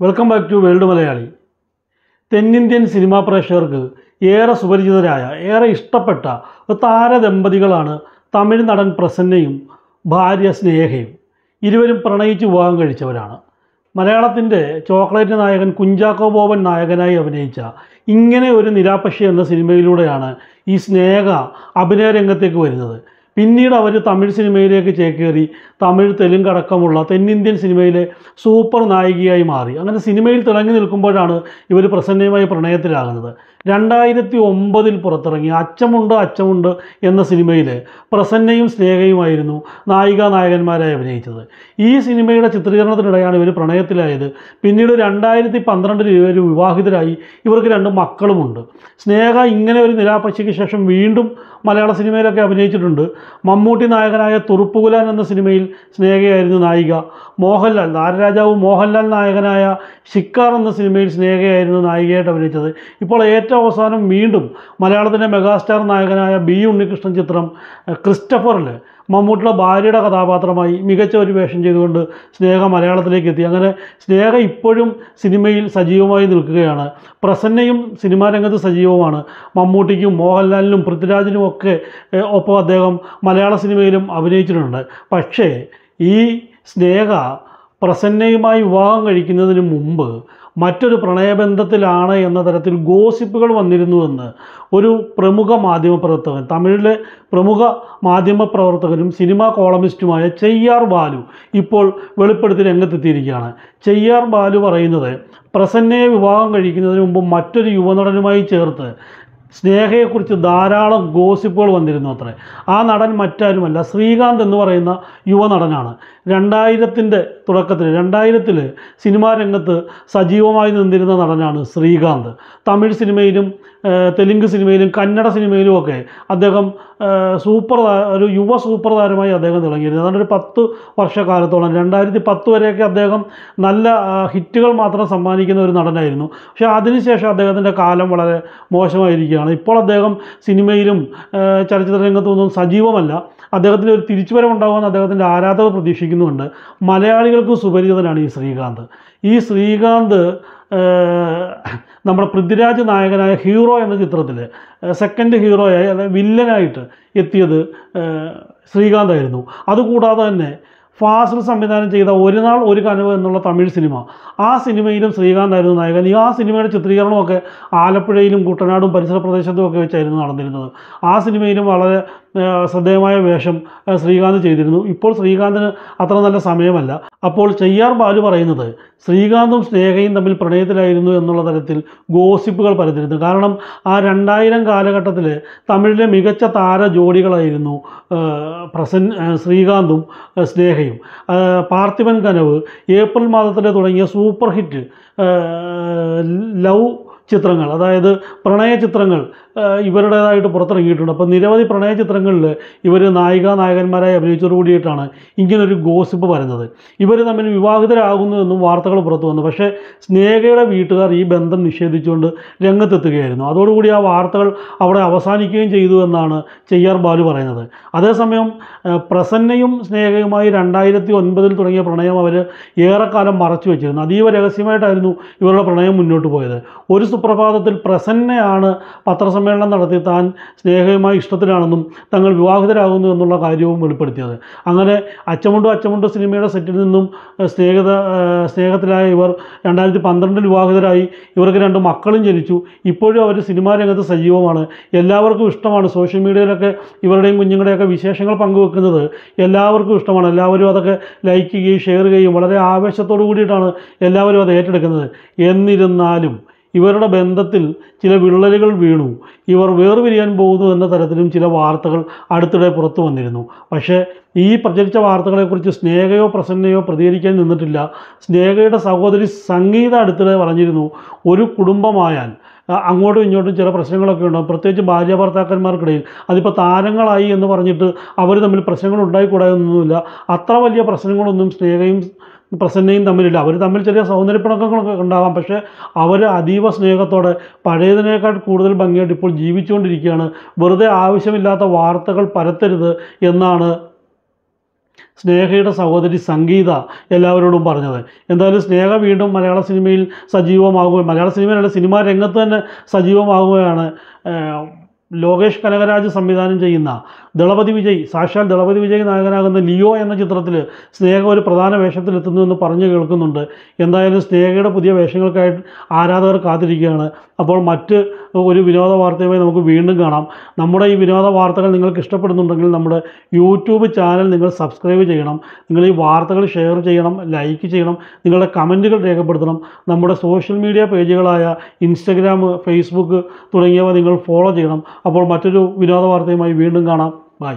Welcome back to world Malayali തെന്നിന്ത്യൻ cinema പ്രേക്ഷകർക്ക് ഏറെ സുപരിചിതരായ ഏറെ ഇഷ്ടപ്പെട്ട താരദമ്പതികളാണ് തമിഴ് നടൻ പ്രസന്നയും ഭാര്യ സ്നേഹയും. ഇരുവരും പ്രണയിച്ച് വിവാഹം കഴിച്ചവരാണ്. മലയാളത്തിന്റെ ചോക്ലേറ്റ് നായകൻ കുഞ്ചാക്കോ ബോബൻ നായകനായി അഭിനയിച്ച ഇങ്ങനെ ഒരു നിരാപക്ഷി എന്ന സിനിമയിലൂടെയാണ് ഈ സ്നേഹ അഭിനയ രംഗത്തേക്ക് വരുന്നത്. പിന്നീട് അവർ തമിഴ് സിനിമയിലേക്ക് ചേക്കേറി. തമിഴ് തെലുങ്ക് അടക്കമുള്ള തെന്നിന്ത്യൻ സിനിമയിലെ സൂപ്പർ നായികയായി മാറി. അങ്ങനെ സിനിമയിൽ തിളങ്ങി നിൽക്കുമ്പോഴാണ് ഇവർ പ്രസന്നയുമായി പ്രണയത്തിലാകുന്നത്. രണ്ടായിരത്തി ഒമ്പതിൽ പുറത്തിറങ്ങിയ അച്ചമുണ്ട് അച്ചമുണ്ട് എന്ന സിനിമയിൽ പ്രസന്നയും സ്നേഹയുമായിരുന്നു നായിക നായകന്മാരായി അഭിനയിച്ചത്. ഈ സിനിമയുടെ ചിത്രീകരണത്തിനിടെയാണ് ഇവർ പ്രണയത്തിലായത്. പിന്നീട് രണ്ടായിരത്തി പന്ത്രണ്ടിൽ ഇവർ വിവാഹിതരായി. ഇവർക്ക് രണ്ട് മക്കളുമുണ്ട്. സ്നേഹ ഇങ്ങനെ ഒരു നിരാപക്ഷയ്ക്ക് ശേഷം വീണ്ടും മലയാള സിനിമയിലൊക്കെ അഭിനയിച്ചിട്ടുണ്ട്. മമ്മൂട്ടി നായകനായ തുറുപ്പുകുലാൻ എന്ന സിനിമയിൽ സ്നേഹയായിരുന്നു നായിക. മോഹൻലാൽ നാരരാജാവും മോഹൻലാൽ നായകനായ ഷിക്കാർ എന്ന സിനിമയിൽ സ്നേഹയായിരുന്നു നായികയായിട്ട് അഭിനയിച്ചത്. ഇപ്പോൾ ഏറ്റവും അവസാനം വീണ്ടും മലയാളത്തിന്റെ മെഗാസ്റ്റാർ നായകനായ ബി ഉണ്ണികൃഷ്ണൻ ചിത്രം ക്രിസ്റ്റഫറിൽ മമ്മൂട്ടിയുടെ ഭാര്യയുടെ കഥാപാത്രമായി മികച്ച ഒരു വേഷം ചെയ്തുകൊണ്ട് സ്നേഹ മലയാളത്തിലേക്ക് എത്തി. അങ്ങനെ സ്നേഹ ഇപ്പോഴും സിനിമയിൽ സജീവമായി നിൽക്കുകയാണ്. പ്രസന്നയും സിനിമാ രംഗത്ത് സജീവമാണ് മമ്മൂട്ടിക്കും മോഹൻലാലിനും പൃഥ്വിരാജിനും ഒക്കെ ഒപ്പം അദ്ദേഹം മലയാള സിനിമയിലും അഭിനയിച്ചിട്ടുണ്ട്. പക്ഷേ ഈ സ്നേഹ പ്രസന്നയുമായി വിവാഹം കഴിക്കുന്നതിന് മുമ്പ് മറ്റൊരു പ്രണയബന്ധത്തിലാണ് എന്ന തരത്തിൽ ഗോസിപ്പുകൾ വന്നിരുന്നുവെന്ന് ഒരു പ്രമുഖ മാധ്യമപ്രവർത്തകൻ തമിഴിലെ പ്രമുഖ മാധ്യമപ്രവർത്തകനും സിനിമാ കോളമിസ്റ്റുമായ ചെയ്യാർ ബാലു ഇപ്പോൾ വെളിപ്പെടുത്തി രംഗത്തെത്തിയിരിക്കുകയാണ്. ചെയ്യാർ ബാലു പറയുന്നത് പ്രസന്നയെ വിവാഹം കഴിക്കുന്നതിന് മുമ്പ് മറ്റൊരു യുവനടനുമായി ചേർത്ത് സ്നേഹയെക്കുറിച്ച് ധാരാളം ഗോസിപ്പുകൾ വന്നിരുന്നു അത്രേ. ആ നടൻ മറ്റാരുമല്ല ശ്രീകാന്ത് എന്ന് പറയുന്ന യുവനടനാണ്. രണ്ടായിരത്തിന്റെ തുടക്കത്തിൽ രണ്ടായിരത്തിൽ സിനിമാ രംഗത്ത് സജീവമായി നിന്നിരുന്ന നടനാണ് ശ്രീകാന്ത്. തമിഴ് സിനിമയിലും തെലുങ്ക് സിനിമയിലും കന്നഡ സിനിമയിലും ഒക്കെ അദ്ദേഹം സൂപ്പർ ഒരു യുവ സൂപ്പർ താരമായി അദ്ദേഹം തിളങ്ങിയിരുന്നു. അതാണ് ഒരു പത്ത് വർഷക്കാലത്തോളം രണ്ടായിരത്തി പത്ത് വരെയൊക്കെ അദ്ദേഹം നല്ല ഹിറ്റുകൾ മാത്രം സമ്മാനിക്കുന്ന ഒരു നടനായിരുന്നു. പക്ഷേ അതിനുശേഷം അദ്ദേഹത്തിന്റെ കാലം വളരെ മോശമായിരിക്കുകയാണ്. ഇപ്പോൾ അദ്ദേഹം സിനിമയിലും ചലച്ചിത്ര ചലച്ചിത്ര രംഗത്തൊന്നും സജീവമല്ല. അദ്ദേഹത്തിന്റെ ഒരു തിരിച്ചുവരവുണ്ടാകുമെന്ന് അദ്ദേഹത്തിന്റെ ആരാധകർ പ്രതീക്ഷിക്കുന്നുണ്ട് മലയാളികൾക്ക് സുപരിചിതനാണ് ഈ ശ്രീകാന്ത്. ഈ ശ്രീകാന്ത് നമ്മുടെ പൃഥ്വിരാജ് നായകനായ ഹീറോ എന്ന ചിത്രത്തിൽ സെക്കൻഡ് ഹീറോയായി അതായത് വില്ലനായിട്ട് എത്തിയത് ശ്രീകാന്തായിരുന്നു. അതുകൂടാതെ തന്നെ ഫാസിൽ സംവിധാനം ചെയ്ത ഒരു നാൾ ഒരു കനവ് എന്നുള്ള തമിഴ് സിനിമ. ആ സിനിമയിലും ശ്രീകാന്തായിരുന്നു നായകൻ. ഈ ആ സിനിമയുടെ ചിത്രീകരണമൊക്കെ ആലപ്പുഴയിലും കുട്ടനാടും പരിസര പ്രദേശത്തും ഒക്കെ വെച്ചായിരുന്നു നടന്നിരുന്നത്. ആ സിനിമയിലും വളരെ ശ്രദ്ധേയമായ വേഷം ശ്രീകാന്ത് ചെയ്തിരുന്നു. ഇപ്പോൾ ശ്രീകാന്തിന് അത്ര നല്ല സമയമല്ല. അപ്പോൾ ചെയ്യാർ ബാലു പറയുന്നത് ശ്രീകാന്തും സ്നേഹയും തമ്മിൽ പ്രണയത്തിലായിരുന്നു എന്നുള്ള തരത്തിൽ ഗോസിപ്പുകൾ പരത്തിരുന്നു. കാരണം ആ രണ്ടായിരം കാലഘട്ടത്തിൽ തമിഴിലെ മികച്ച താര ജോഡികളായിരുന്നു പ്രസൻ ശ്രീകാന്തും സ്നേഹയും. ഏഹ്, പാർത്ഥിവൻ കനവ് ഏപ്രിൽ മാസത്തിൽ തുടങ്ങിയ സൂപ്പർ ഹിറ്റ് ലവ് ചിത്രങ്ങൾ അതായത് പ്രണയ ചിത്രങ്ങൾ ഇവരുടേതായിട്ട് പുറത്തിറങ്ങിയിട്ടുണ്ട്. അപ്പോൾ നിരവധി പ്രണയ ചിത്രങ്ങളിൽ ഇവർ നായിക നായകന്മാരായി അഭിനയിച്ചതോടു കൂടിയിട്ടാണ് ഇങ്ങനൊരു ഗോസിപ്പ് വരുന്നത് ഇവർ തമ്മിൽ വിവാഹിതരാകുന്നു എന്നും വാർത്തകൾ പുറത്തു വന്നു. പക്ഷേ സ്നേഹയുടെ വീട്ടുകാർ ഈ ബന്ധം നിഷേധിച്ചുകൊണ്ട് രംഗത്തെത്തുകയായിരുന്നു. അതോടുകൂടി ആ വാർത്തകൾ അവിടെ അവസാനിക്കുകയും ചെയ്തു എന്നാണ് ചെയ്യാർ ബാലു പറയുന്നത്. അതേസമയം പ്രസന്നയും സ്നേഹയുമായി രണ്ടായിരത്തി ഒൻപതിൽ തുടങ്ങിയ പ്രണയം അവർ ഏറെക്കാലം മറച്ചു വെച്ചിരുന്നു. അതീവ രഹസ്യമായിട്ടായിരുന്നു ഇവരുടെ പ്രണയം മുന്നോട്ട് പോയത്. ഒരു സുപ്രഭാതത്തിൽ പ്രസന്നയാണ് പത്രസമ്മേളനം നടത്തി താൻ സ്നേഹയുമായി ഇഷ്ടത്തിലാണെന്നും തങ്ങൾ വിവാഹിതരാകുന്നു എന്നുള്ള കാര്യവും വെളിപ്പെടുത്തിയത്. അങ്ങനെ അച്ചമുണ്ടു അച്ചമുണ്ടു സിനിമയുടെ സെറ്റിൽ നിന്നും സ്നേഹിത സ്നേഹത്തിലായ ഇവർ രണ്ടായിരത്തി പന്ത്രണ്ടിൽ വിവാഹിതരായി. ഇവർക്ക് രണ്ട് മക്കളും ജനിച്ചു. ഇപ്പോഴും അവർ സിനിമാ രംഗത്ത് സജീവമാണ്. എല്ലാവർക്കും ഇഷ്ടമാണ് സോഷ്യൽ മീഡിയയിലൊക്കെ ഇവരുടെയും കുഞ്ഞുങ്ങളുടെയൊക്കെ വിശേഷങ്ങൾ പങ്കുവെക്കുന്നത്. എല്ലാവർക്കും ഇഷ്ടമാണ്. എല്ലാവരും അതൊക്കെ ലൈക്ക് ചെയ്യുകയും ഷെയർ ചെയ്യുകയും വളരെ ആവേശത്തോടു കൂടിയിട്ടാണ് എല്ലാവരും അത് ഏറ്റെടുക്കുന്നത്. എന്നിരുന്നാലും ഇവരുടെ ബന്ധത്തിൽ ചില വിള്ളലുകൾ വീണു. ഇവർ വേർപിരിയാൻ പോകുന്നു എന്ന തരത്തിലും ചില വാർത്തകൾ അടുത്തിടെ പുറത്തു വന്നിരുന്നു. പക്ഷേ ഈ പ്രചരിച്ച വാർത്തകളെക്കുറിച്ച് സ്നേഹയോ പ്രസന്നയോ പ്രതികരിക്കാൻ നിന്നിട്ടില്ല. സ്നേഹയുടെ സഹോദരി സംഗീത അടുത്തിടെ പറഞ്ഞിരുന്നു ഒരു കുടുംബമായാൽ. അങ്ങോട്ടും ഇങ്ങോട്ടും ചില പ്രശ്നങ്ങളൊക്കെ ഉണ്ടാകും. പ്രത്യേകിച്ച് ഭാര്യ ഭർത്താക്കന്മാർക്കിടയിൽ അതിപ്പോൾ താരങ്ങളായി എന്ന് പറഞ്ഞിട്ട് അവർ തമ്മിൽ പ്രശ്നങ്ങൾ ഉണ്ടായിക്കൂടാതൊന്നുമില്ല അത്ര വലിയ പ്രശ്നങ്ങളൊന്നും സ്നേഹയും പ്രസന്നയും തമ്മിലില്ല. അവർ തമ്മിൽ ചെറിയ സൗന്ദര്യപ്പിണക്കങ്ങളൊക്കെ ഉണ്ടാകാം പക്ഷേ അവർ അതീവ സ്നേഹത്തോടെ പഴയതിനേക്കാൾ കൂടുതൽ ഭംഗിയായിട്ട് ഇപ്പോൾ ജീവിച്ചുകൊണ്ടിരിക്കുകയാണ്. വെറുതെ ആവശ്യമില്ലാത്ത വാർത്തകൾ പരത്തരുത് എന്നാണ് സ്നേഹയുടെ സഹോദരി സംഗീത എല്ലാവരോടും പറഞ്ഞത്. എന്തായാലും സ്നേഹ വീണ്ടും മലയാള സിനിമയിൽ സജീവമാകുകയും മലയാള സിനിമയിലുള്ള സിനിമാ രംഗത്ത് തന്നെ സജീവമാകുകയാണ് ലോകേഷ് കനകരാജ് സംവിധാനം ചെയ്യുന്ന ദളപതി വിജയ് സാക്ഷാൽ ദളപതി വിജയ് നായകനാകുന്ന ലിയോ എന്ന ചിത്രത്തിൽ സ്നേഹ ഒരു പ്രധാന വേഷത്തിലെത്തുന്നു എന്ന് പറഞ്ഞു കേൾക്കുന്നുണ്ട്. എന്തായാലും സ്നേഹയുടെ പുതിയ വേഷങ്ങൾക്കായിട്ട് ആരാധകർ കാത്തിരിക്കുകയാണ്. അപ്പോൾ മറ്റ് ഒരു വിനോദ വാർത്തയുമായി നമുക്ക് വീണ്ടും കാണാം. നമ്മുടെ ഈ വിനോദ വാർത്തകൾ നിങ്ങൾക്ക് ഇഷ്ടപ്പെടുന്നുണ്ടെങ്കിൽ നമ്മുടെ യൂട്യൂബ് ചാനൽ നിങ്ങൾ സബ്സ്ക്രൈബ് ചെയ്യണം. നിങ്ങൾ ഈ വാർത്തകൾ ഷെയർ ചെയ്യണം ലൈക്ക് ചെയ്യണം നിങ്ങളുടെ കമന്റുകൾ രേഖപ്പെടുത്തണം. നമ്മുടെ സോഷ്യൽ മീഡിയ പേജുകളായ ഇൻസ്റ്റഗ്രാം ഫേസ്ബുക്ക് തുടങ്ങിയവ നിങ്ങൾ ഫോളോ ചെയ്യണം. അപ്പോൾ മറ്റൊരു വിനോദ വാർത്തയുമായി വീണ്ടും കാണാം. ബൈ.